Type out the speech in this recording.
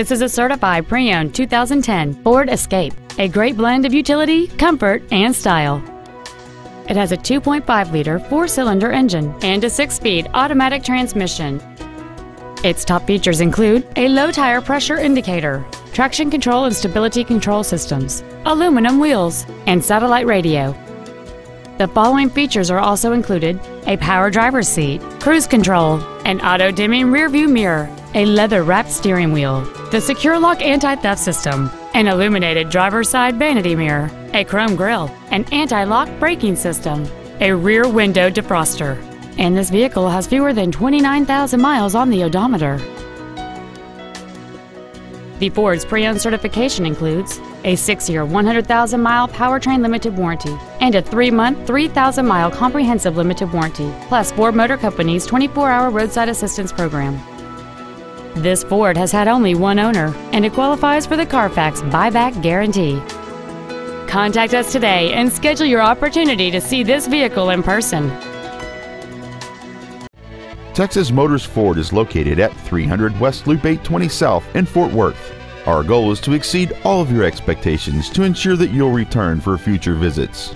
This is a certified pre-owned 2010 Ford Escape, a great blend of utility, comfort, and style. It has a 2.5-liter four-cylinder engine and a six-speed automatic transmission. Its top features include a low tire pressure indicator, traction control and stability control systems, aluminum wheels, and satellite radio. The following features are also included a power driver's seat, cruise control, an auto dimming rearview mirror, a leather wrapped steering wheel, the SecuriLock anti theft system, an illuminated driver's side vanity mirror, a chrome grille, an anti lock braking system, a rear window defroster. And this vehicle has fewer than 29,000 miles on the odometer. The Ford's pre-owned certification includes a 6-year, 100,000-mile powertrain limited warranty and a 3-month, 3,000-mile comprehensive limited warranty, plus Ford Motor Company's 24-hour roadside assistance program. This Ford has had only one owner, and it qualifies for the Carfax buyback guarantee. Contact us today and schedule your opportunity to see this vehicle in person. Texas Motors Ford is located at 300 West Loop 820 South in Fort Worth. Our goal is to exceed all of your expectations to ensure that you'll return for future visits.